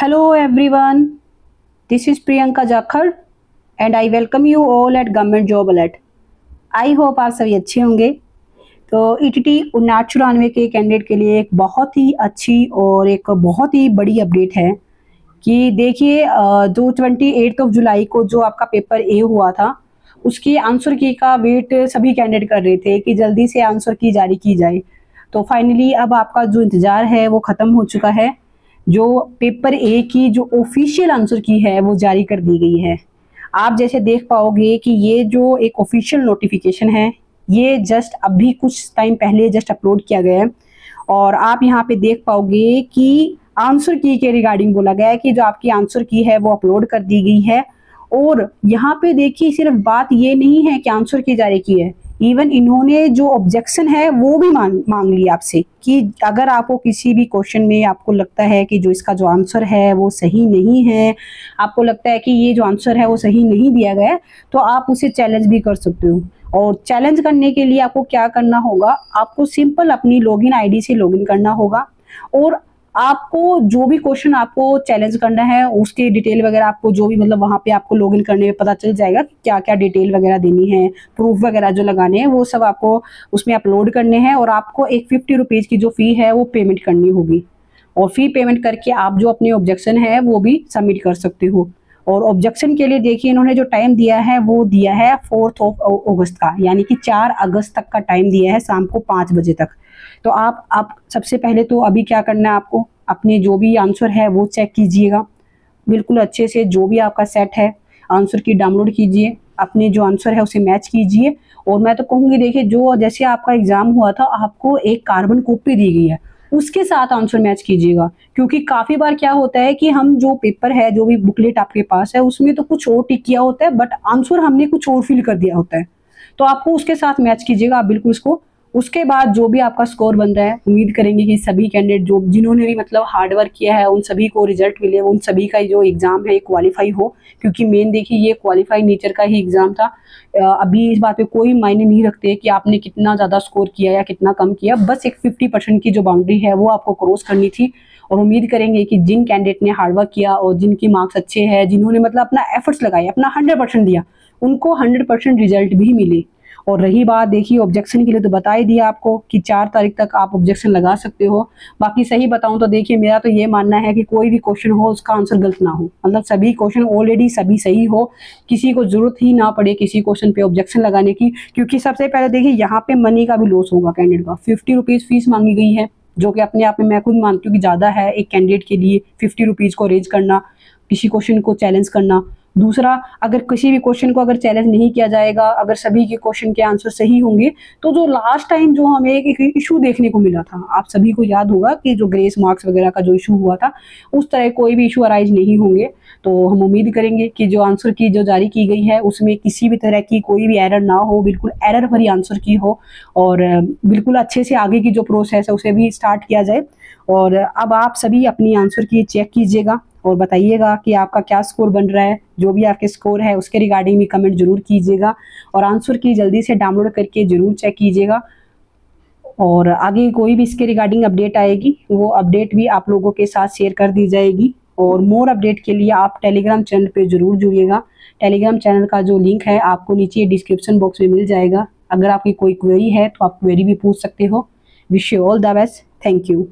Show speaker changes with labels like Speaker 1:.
Speaker 1: Hello everyone, this is Priyanka Jakhar and I welcome you all at Government Job Alert. I hope आप सभी अच्छे होंगे। तो E T T उन्नाथ चौरानवे के कैंडिडेट के लिए एक बहुत ही अच्छी और एक बहुत ही बड़ी अपडेट है कि देखिए जो ट्वेंटी एट ऑफ़ जुलाई को जो आपका पेपर ए हुआ था उसकी आंसर की का वेट सभी कैंडिडेट कर रहे थे कि जल्दी से आंसर की जारी की जाए। तो फाइनली अब आपका जो इंतज़ार है वो ख़त्म हो चुका है। जो पेपर ए की जो ऑफिशियल आंसर की है, वो जारी कर दी गई है। आप जैसे देख पाओगे कि ये जो एक ऑफिशियल नोटिफिकेशन है, ये जस्ट अभी कुछ टाइम पहले जस्ट अपलोड किया गया है। और आप यहाँ पे देख पाओगे कि आंसर की के रिगार्डिंग बोला गया है कि जो आपकी आंसर की है, वो अपलोड कर दी गई है। और यहाँ पे देखिए, सिर्फ़ बात ये नहीं है कि आंसर की जारी की है। इवन इन्होंने जो ऑब्जेक्शन है, वो भी मांग मांग ली आपसे कि अगर आपको किसी भी क्वेश्चन में आपको लगता है कि जो इसका जो आंसर है, वो सही नहीं है, आपको लगता है कि ये जो आंसर है, वो सही नहीं दिया गया तो आप उसे चैलेंज भी कर सकते हो। और चैलेंज करने के लिए आपको क्या करना होगा, आपको सिंपल अपनी लॉगिन आईडी से लॉगिन करना होगा और आपको जो भी क्वेश्चन आपको चैलेंज करना है, उसकी डिटेल वगैरह आपको जो भी मतलब वहाँ पे आपको लॉगिन करने में पता चल जाएगा कि क्या क्या डिटेल वगैरह देनी है प्रूफ वगैरह जो लगाने हैं, वो सब आपको उसमें अपलोड करने हैं और आपको एक फिफ्टी रुपीज़ की जो फ़ी है, वो पेमेंट करनी होगी। और फ़ी पेमेंट करके आप जो अपने ऑब्जेक्शन है, वो भी सबमिट कर सकते हो। और ऑब्जेक्शन के लिए देखिए इन्होंने जो टाइम दिया है, वो दिया है फोर्थ ऑफ़ अगस्त का। यानी कि चार अगस्त तक का टाइम दिया है शाम को पाँच बजे तक। तो आप आप सबसे पहले तो अभी क्या करना है आपको? अपने जो भी आंसर है, वो चेक कीजिएगा। बिल्कुल अच्छे से जो भी आपका सेट है आंसर की डाउनलोड कीजिए। अपने जो आंसर है, उसे मैच कीजिए। और मैं तो कहूँगी, देखिए, जो जैसे आपका एग्ज़ाम हुआ था, आपको एक कार्बन कॉपी दी गई है। उसके साथ आंसर मैच कीजिएगा। क्योंकि काफ़ी बार क्या होता है कि हम जो पेपर है, जो भी बुकलेट आपके पास है, उसमें तो कुछ और टिक किया होता है बट आंसर हमने कुछ और फिल कर दिया होता है। तो आपको उसके साथ मैच कीजिएगा, आप बिल्कुल उसको उसके बाद जो भी आपका स्कोर बन रहा है, उम्मीद करेंगे कि सभी कैंडिडेट जो, जिन्होंने भी मतलब हार्ड वर्क किया है, उन सभी को रिज़ल्ट मिले, उन सभी का जो एग्ज़ाम है क्वालिफाई हो। क्योंकि मेन देखिए, ये क्वालिफाई नेचर का ही एग्ज़ाम था। अभी इस बात पे कोई मायने नहीं रखते कि आपने कितना ज़्यादा स्कोर किया या कितना कम किया। बस एक फिफ्टी परसेंट की जो बाउंड्री है, वो आपको क्रॉस करनी थी। और उम्मीद करेंगे कि जिन कैंडिडेट ने हार्डवर्क किया और जिनके मार्क्स अच्छे हैं, जिन्होंने मतलब अपना एफर्ट्स लगाए, अपना हंड्रेड दिया, उनको हंड्रेड रिज़ल्ट भी मिले। और रही बात देखिए ऑब्जेक्शन के लिए तो बता ही दिया आपको कि चार तारीख तक आप ऑब्जेक्शन लगा सकते हो। बाकी सही बताऊँ तो देखिए, मेरा तो ये मानना है कि कोई भी क्वेश्चन हो, उसका आंसर गलत ना हो। मतलब सभी क्वेश्चन ऑलरेडी सभी सही हो। किसी को ज़रूरत ही ना पड़े किसी क्वेश्चन पे ऑब्जेक्शन लगाने की, क्योंकि सबसे पहले देखिए, यहाँ पे मनी का भी लॉस होगा कैंडिडेट का। फिफ्टी रुपीज़ फ़ीस मांगी गई है, जो कि अपने आप में मैं खुद मानती हूँ कि ज़्यादा है एक कैंडिडेट के लिए फिफ्टी रुपीज़ को रेज करना, किसी क्वेश्चन को चैलेंज करना। दूसरा, अगर किसी भी क्वेश्चन को अगर चैलेंज नहीं किया जाएगा, अगर सभी के क्वेश्चन के आंसर सही होंगे तो जो लास्ट टाइम जो हमें एक इशू देखने को मिला था, आप सभी को याद होगा कि जो ग्रेस मार्क्स वगैरह का जो इशू हुआ था, उस तरह कोई भी इशू अराइज नहीं होंगे। तो हम उम्मीद करेंगे कि जो आंसर की, जो जारी की गई है, उसमें किसी भी तरह की कोई भी एरर ना हो, बिल्कुल एरर भरी आंसर की हो, और बिल्कुल अच्छे से आगे की जो प्रोसेस है, उसे भी स्टार्ट किया जाए। और अब आप सभी अपनी आंसर की चेक कीजिएगा। और बताइएगा कि आपका क्या स्कोर बन रहा है, जो भी आपके स्कोर है, उसके रिगार्डिंग भी कमेंट ज़रूर कीजिएगा और आंसर की जल्दी से डाउनलोड करके ज़रूर चेक कीजिएगा। और आगे कोई भी इसके रिगार्डिंग अपडेट आएगी, वो अपडेट भी आप लोगों के साथ शेयर कर दी जाएगी। और मोर अपडेट के लिए आप टेलीग्राम चैनल पे ज़रूर जुड़िएगा। टेलीग्राम चैनल का जो लिंक है, आपको नीचे डिस्क्रिप्शन बॉक्स में मिल जाएगा। अगर आपकी कोई क्वेरी है तो आप क्वेरी भी पूछ सकते हो। Wish you all the best thank you